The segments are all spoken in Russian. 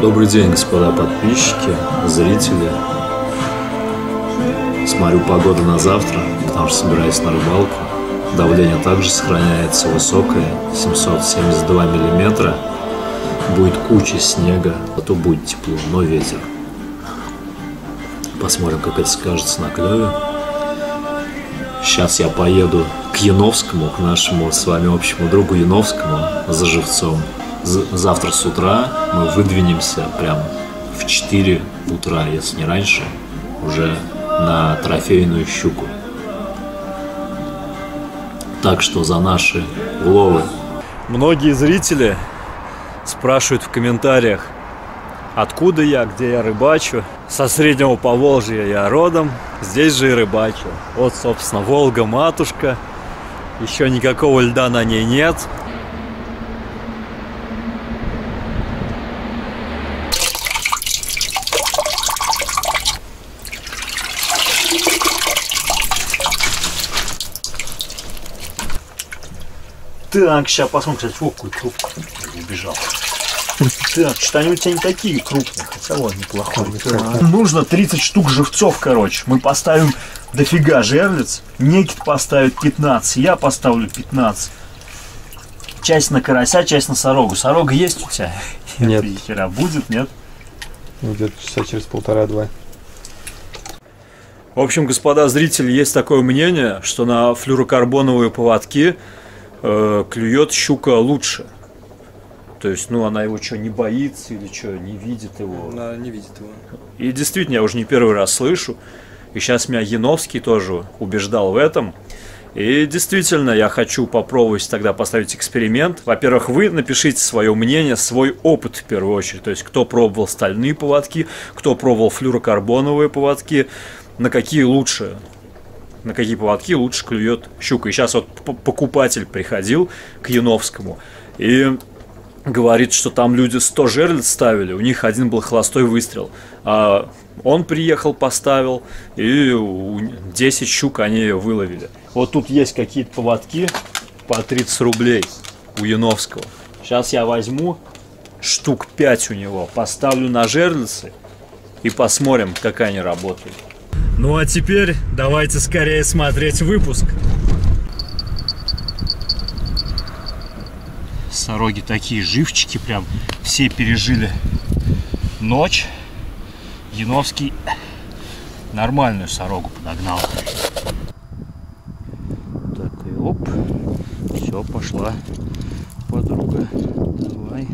Добрый день, господа подписчики, зрители. Смотрю погоду на завтра, потому что собираюсь на рыбалку. Давление также сохраняется высокое, 772 миллиметра. Будет куча снега, а то будет тепло, но ветер. Посмотрим, как это скажется на клеве. Сейчас я поеду к Яновскому, к нашему с вами общему другу Яновскому за живцом. Завтра с утра мы выдвинемся прям в 4 утра, если не раньше, уже на трофейную щуку. Так что за наши уловы. Многие зрители спрашивают в комментариях, откуда я, где я рыбачу. Со Среднего Поволжья я родом, здесь же и рыбачу. Вот, собственно, Волга-матушка. Еще никакого льда на ней нет. Так, сейчас посмотрим, кстати, о, какой крупный убежал. Так, что они у тебя не такие крупные, хотя вот неплохой. Нужно 30 штук живцов, короче. Мы поставим дофига жерлиц. Некит поставит 15, я поставлю 15. Часть на карася, часть на сорогу. Сорога есть у тебя? Нет. Хера будет, нет? Где-то часа через полтора-два. В общем, господа зрители, есть такое мнение, что на флюрокарбоновые поводки э, клюет щука лучше. То есть, ну, она его что, не боится или что, не видит его? Она не видит его. И действительно, я уже не первый раз слышу. И сейчас меня Яновский тоже убеждал в этом. И действительно, я хочу попробовать тогда поставить эксперимент. Во-первых, вы напишите свое мнение, свой опыт в первую очередь. То есть, кто пробовал стальные поводки, кто пробовал флюрокарбоновые поводки, на какие лучше на какие поводки лучше клюет щука. И сейчас вот покупатель приходил к Яновскому и говорит, что там люди 100 жерлиц ставили, у них один был холостой выстрел. А он приехал, поставил, и 10 щук они выловили. Вот тут есть какие-то поводки по 30 рублей у Яновского. Сейчас я возьму штук 5 у него, поставлю на жерлицы и посмотрим, как они работают. Ну а теперь давайте скорее смотреть выпуск. Сороги такие живчики, прям все пережили ночь. Яновский нормальную сорогу подогнал. Так, и оп. Все, пошла подруга. Давай.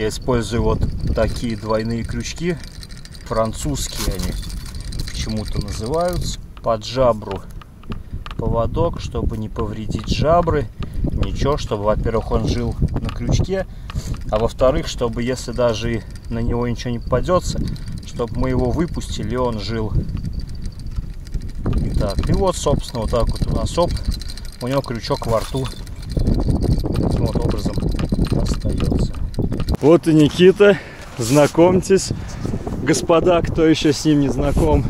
Я использую вот такие двойные крючки. Французские они почему-то называются. Под жабру поводок, чтобы не повредить жабры. Ничего, чтобы, во-первых, он жил на крючке, а во-вторых, чтобы, если даже на него ничего не попадется, чтобы мы его выпустили, он жил. Так, и вот, собственно, вот так вот у нас, оп, у него крючок во рту таким вот образом остается. Вот и Никита. Знакомьтесь, господа, кто еще с ним не знаком.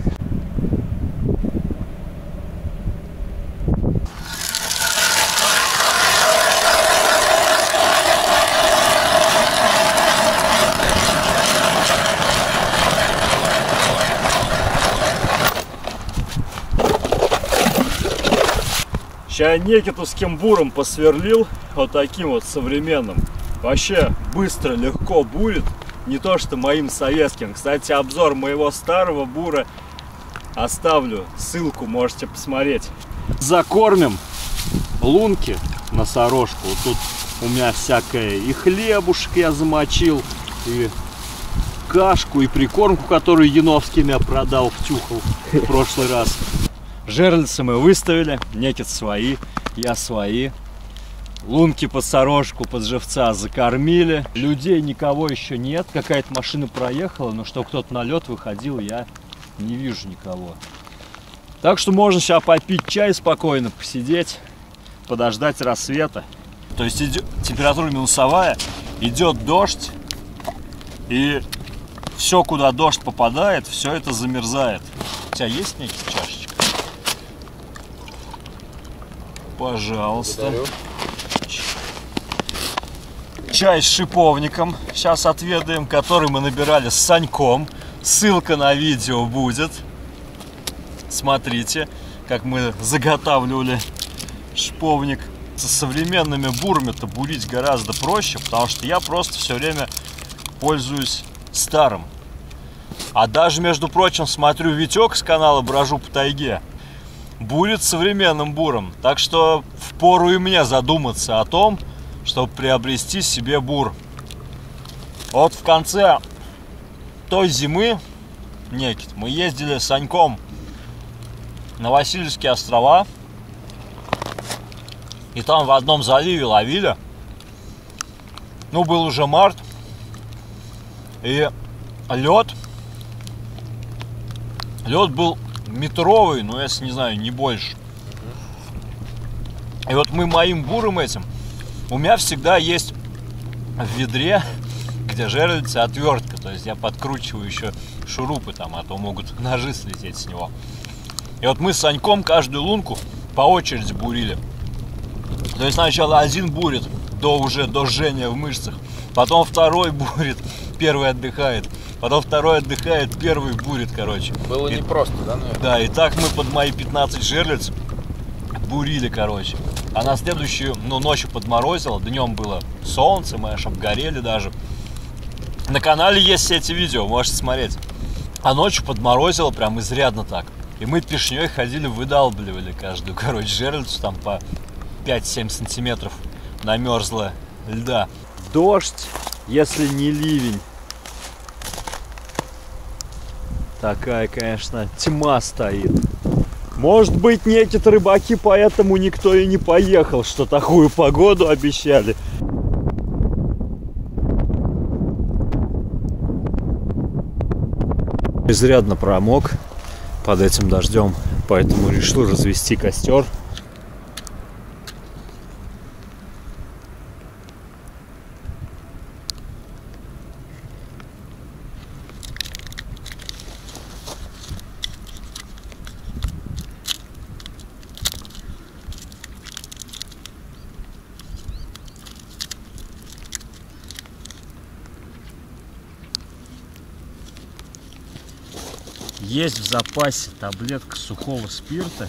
Сейчас Никиту с кембуром посверлил вот таким вот современным. Вообще быстро, легко будет. Не то что моим советским. Кстати, обзор моего старого бура оставлю. Ссылку можете посмотреть. Закормим лунки носорожку. Тут у меня всякое и хлебушек я замочил, и кашку, и прикормку, которую Яновский меня продал, втюхал в прошлый раз. Жерлицы мы выставили, некит свои, я свои. Лунки под сорожку, под живца закормили. Людей никого еще нет. Какая-то машина проехала, но что кто-то на лед выходил, я не вижу никого. Так что можно сейчас попить чай спокойно, посидеть, подождать рассвета. То есть идет, температура минусовая, идет дождь, и все, куда дождь попадает, все это замерзает. У тебя есть некий чашечка? Пожалуйста. Чай с шиповником. Сейчас отведаем, который мы набирали с Саньком. Ссылка на видео будет. Смотрите, как мы заготавливали шиповник. Со современными бурами-то бурить гораздо проще, потому что я просто все время пользуюсь старым. А даже, между прочим, смотрю Витек с канала Брожу по тайге. Бурит современным буром. Так что впору и мне задуматься о том, чтобы приобрести себе бур. Вот в конце той зимы, некит, мы ездили с Саньком на Васильевские острова. И там в одном заливе ловили. Ну, был уже март. И лед. Лед был метровый, но если не знаю, не больше. И вот мы моим буром этим, у меня всегда есть в ведре, где жерлица отвертка. То есть я подкручиваю еще шурупы там, а то могут ножи слететь с него. И вот мы с Саньком каждую лунку по очереди бурили. То есть сначала один бурит до уже до жжения в мышцах, потом второй бурит, первый отдыхает, потом второй отдыхает, первый бурит, короче. Было И- непросто, да, наверное? Да, и так мы под мои 15 жерлиц бурили, короче. А на следующую, ну, ночью подморозило, днем было солнце, мы аж обгорели даже. На канале есть все эти видео, можете смотреть. А ночью подморозило прям изрядно так. И мы пешней ходили, выдалбливали каждую, короче, жерлицу там по 5-7 сантиметров намерзла льда. Дождь, если не ливень. Такая, конечно, тьма стоит. Может быть, некоторые рыбаки, поэтому никто и не поехал, что такую погоду обещали. Изрядно промок под этим дождем, поэтому решил развести костер. Есть в запасе таблетка сухого спирта.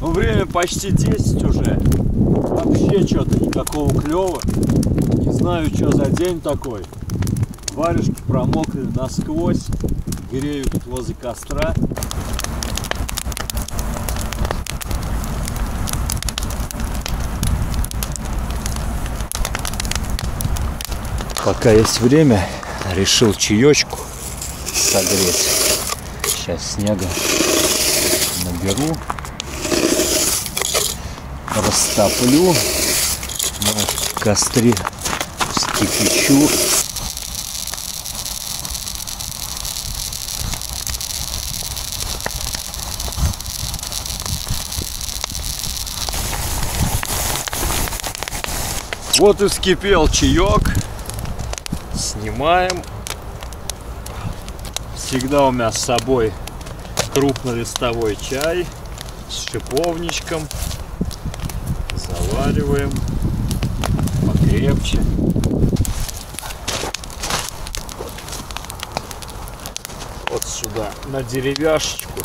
Ну, время почти 10 уже. Вообще что-то никакого клева. Не знаю, что за день такой. Варежки промокли насквозь. Грею тут возле костра. Пока есть время, решил чаечку согреть. Сейчас снега наберу, растоплю, на костре вскипячу. Вот и вскипел чаек. Снимаем. Всегда у меня с собой крупнолистовой чай с шиповничком. Завариваем покрепче. Вот сюда на деревяшечку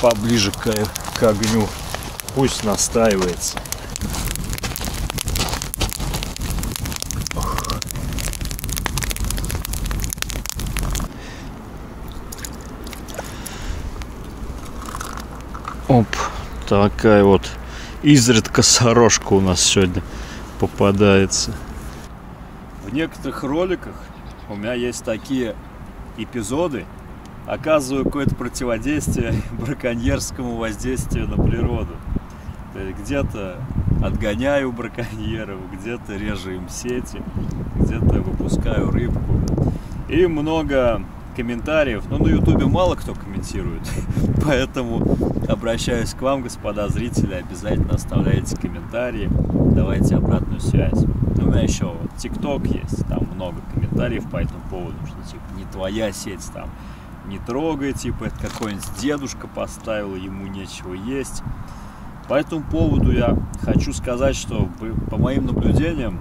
поближе к, к огню. Пусть настаивается. Оп, такая вот изредка сорожка у нас сегодня попадается. в некоторых роликах у меня есть такие эпизоды, оказываю какое-то противодействие браконьерскому воздействию на природу. Где-то отгоняю браконьеров, где-то режу им сети, где-то выпускаю рыбку. И много комментариев. Но на ютубе мало кто комментирует, поэтому обращаюсь к вам, господа зрители, обязательно оставляйте комментарии, давайте обратную связь. У меня еще ТикТок есть, там много комментариев по этому поводу, что типа не твоя сеть там, не трогай, типа это какой-нибудь дедушка поставил, ему нечего есть. По этому поводу я хочу сказать, что по моим наблюдениям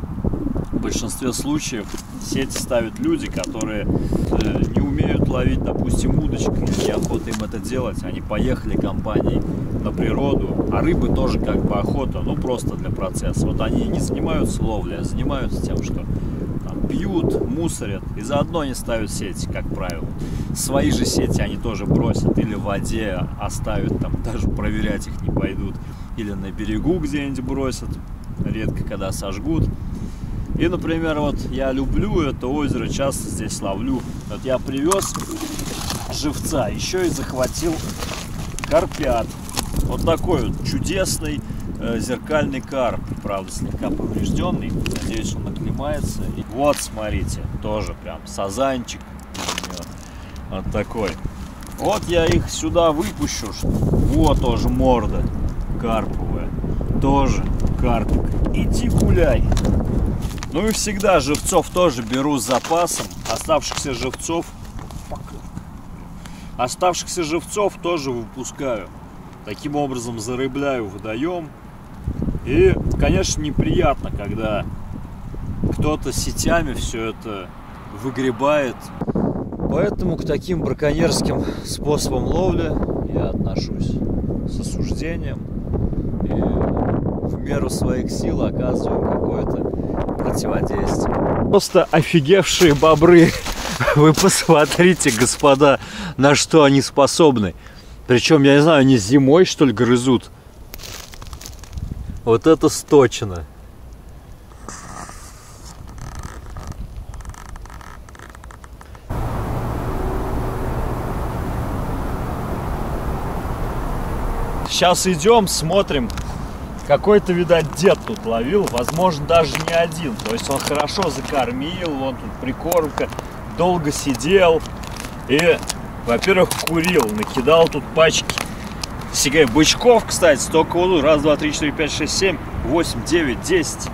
в большинстве случаев сети ставят люди, которые э, не умеют ловить, допустим, удочкой, неохота им это делать. Они поехали компанией на природу, а рыбы тоже как бы охота, ну просто для процесса. Вот они не занимаются ловлей, а занимаются тем, что там, пьют, мусорят и заодно не ставят сети, как правило. Свои же сети они тоже бросят или в воде оставят, там даже проверять их не пойдут, или на берегу где-нибудь бросят, редко когда сожгут. И, например, вот я люблю это озеро, часто здесь ловлю. Вот я привез живца, еще и захватил карпят. Вот такой вот чудесный э, зеркальный карп, правда, слегка поврежденный. Надеюсь, он оклемается. И вот, смотрите, тоже прям сазанчик. Вот такой. Вот я их сюда выпущу. Вот тоже морда карповая. Тоже карпик. Иди гуляй. Ну и всегда живцов тоже беру с запасом. Оставшихся живцов... Оставшихся живцов тоже выпускаю. Таким образом зарыбляю водоем. И, конечно, неприятно, когда кто-то сетями все это выгребает. Поэтому к таким браконьерским способам ловли я отношусь с осуждением и в меру своих сил оказываю какое-то противодействие. Просто офигевшие бобры. Вы посмотрите, господа, на что они способны. Причем, я не знаю, они зимой, что ли, грызут. Вот это сточено. Сейчас идем, смотрим, какой-то, видать, дед тут ловил, возможно, даже не один. То есть он хорошо закормил, он тут прикормка, долго сидел и, во-первых, курил, накидал тут пачки сигарет. Бычков, кстати, столько вот, раз, два, три, четыре, пять, шесть, семь, восемь, девять, десять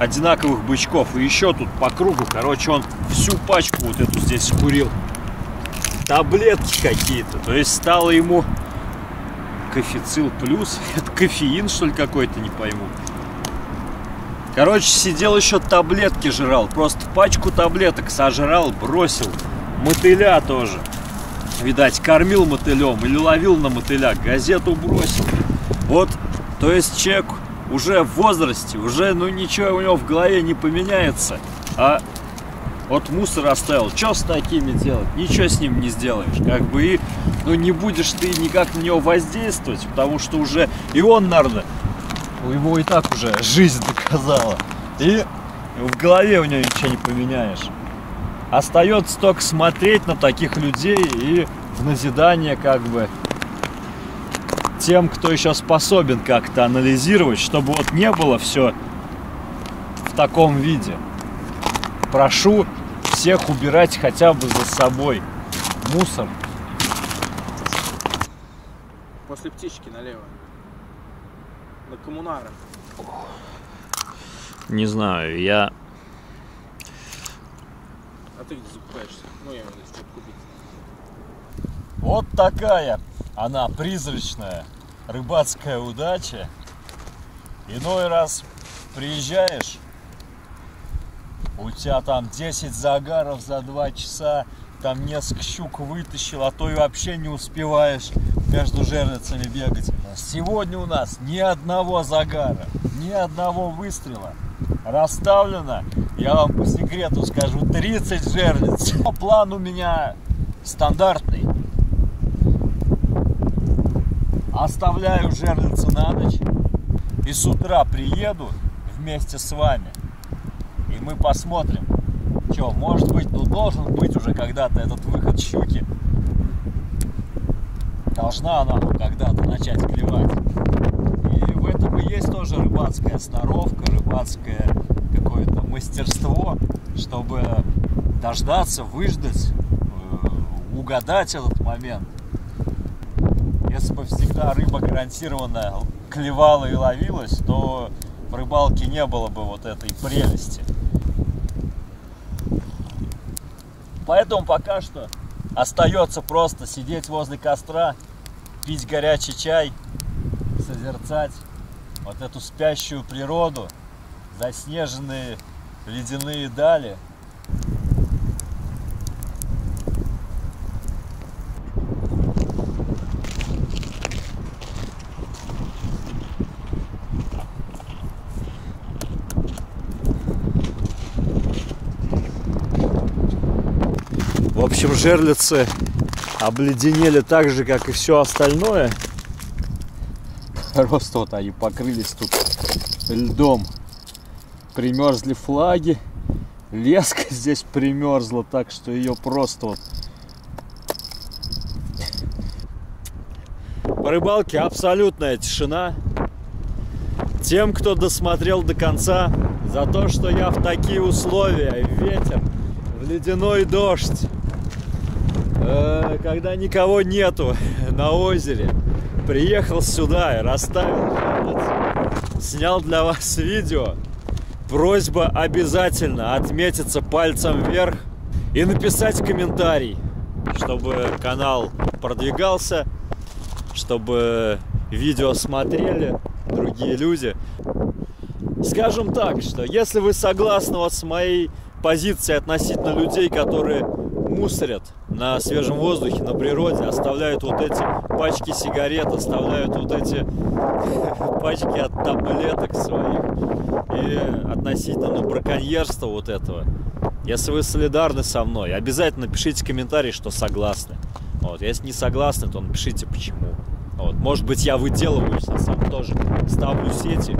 одинаковых бычков. И еще тут по кругу, короче, он всю пачку вот эту здесь курил. Таблетки какие-то. То есть стало ему кофецил плюс. Это кофеин, что ли, какой-то, не пойму. Короче, сидел еще таблетки жрал. Просто пачку таблеток сожрал, бросил. Мотыля тоже. Видать, кормил мотылем или ловил на мотыля. Газету бросил. Вот, то есть человек уже в возрасте, уже, ну, ничего у него в голове не поменяется. А вот мусор оставил. Что с такими делать? Ничего с ним не сделаешь. Как бы и, ну, не будешь ты никак на него воздействовать, потому что уже и он, наверное, его и так уже жизнь доказала. И в голове у него ничего не поменяешь. Остается только смотреть на таких людей и в назидание как бы тем, кто еще способен как-то анализировать, чтобы вот не было все в таком виде. Прошу всех убирать хотя бы за собой мусор. После птички налево. На коммунары. Не знаю, я... А ты где закупаешься? Ну, я виду, чтобы купить. Вот такая она призрачная рыбацкая удача. Иной раз приезжаешь, у тебя там 10 загаров за 2 часа, там несколько щук вытащил, а то и вообще не успеваешь между жерлицами бегать. Сегодня у нас ни одного загара, ни одного выстрела. Расставлено, я вам по секрету скажу, 30 жерлиц. План у меня стандартный. Оставляю жерлицы на ночь и с утра приеду вместе с вами. И мы посмотрим, что, может быть, ну должен быть уже когда-то этот выход щуки. Должна она ну, когда-то начать клевать. И в этом и есть тоже рыбацкая сноровка, рыбацкое какое-то мастерство, чтобы дождаться, выждать, э, угадать этот момент. Если бы всегда рыба гарантированно клевала и ловилась, то в рыбалке не было бы вот этой прелести. Поэтому пока что остается просто сидеть возле костра, пить горячий чай, созерцать вот эту спящую природу, заснеженные ледяные дали. В общем, жерлицы обледенели так же, как и все остальное. Просто вот они покрылись тут льдом. Примерзли флаги. Леска здесь примерзла так, что ее просто вот... По рыбалке абсолютная тишина. Тем, кто досмотрел до конца, за то, что я в такие условия, ветер, в ледяной дождь, когда никого нету на озере, приехал сюда и расставил снял для вас видео. Просьба обязательно отметиться пальцем вверх и написать комментарий, чтобы канал продвигался, чтобы видео смотрели другие люди. Скажем так, что если вы согласны вот с моей позицией относительно людей, которые мусорят на свежем воздухе, на природе, оставляют вот эти пачки сигарет, оставляют вот эти пачки от таблеток своих и относительно ну, браконьерства вот этого. Если вы солидарны со мной, обязательно пишите комментарий, что согласны. Вот. Если не согласны, то напишите почему. Вот. Может быть, я выделываюсь, а сам тоже ставлю сети,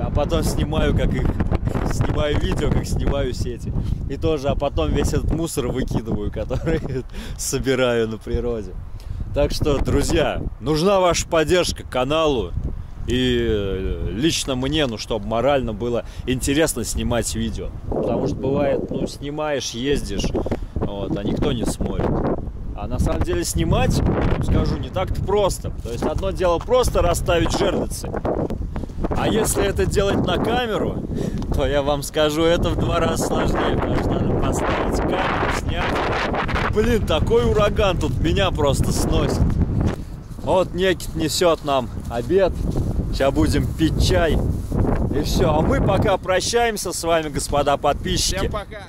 а потом снимаю, как их снимаю видео, как снимаю сети. И тоже, а потом весь этот мусор выкидываю, который собираю на природе. Так что, друзья, нужна ваша поддержка каналу. И э, лично мне, ну, чтобы морально было интересно снимать видео. Потому что бывает, ну, снимаешь, ездишь, вот, а никто не смотрит. А на самом деле снимать, скажу, не так-то просто. То есть одно дело просто расставить жерлицы. А если это делать на камеру, то я вам скажу, это в два раза сложнее, потому что надо поставить камеру, снять. Блин, такой ураган тут меня просто сносит. Вот Некит несет нам обед. Сейчас будем пить чай. И все. А мы пока прощаемся с вами, господа подписчики. Всем пока!